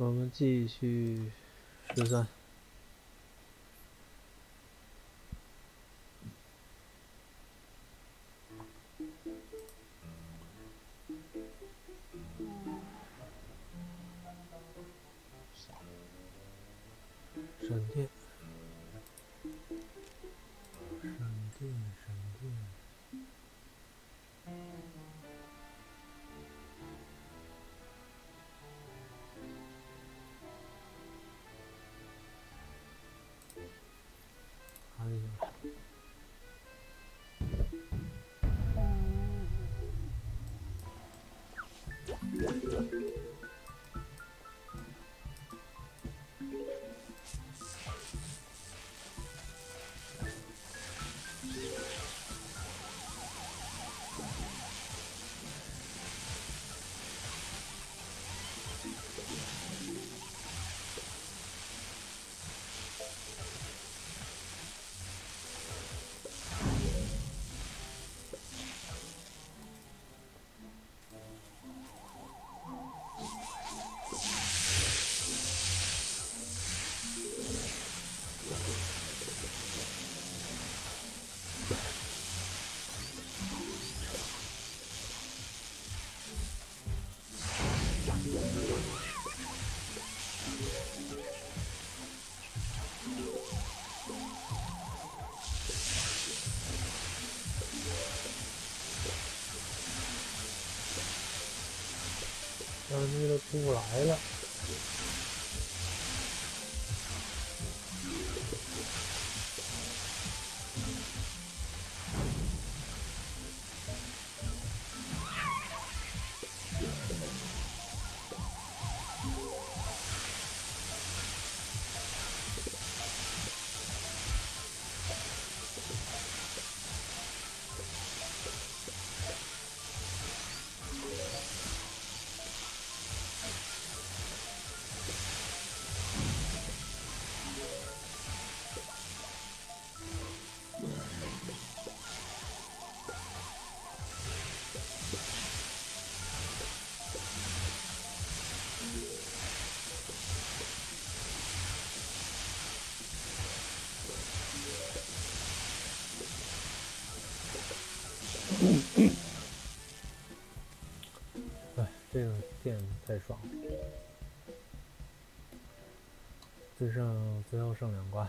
我们继续十三。但是那个出不来了。哎，这个电太爽了，最剩最后剩两关。